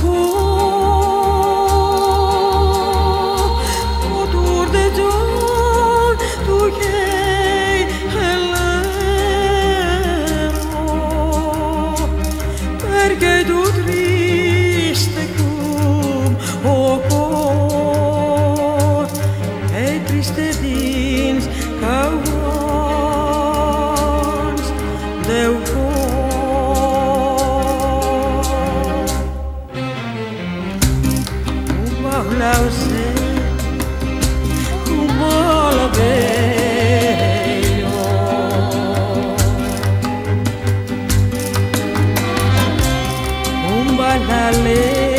苦。I live.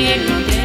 Yeah.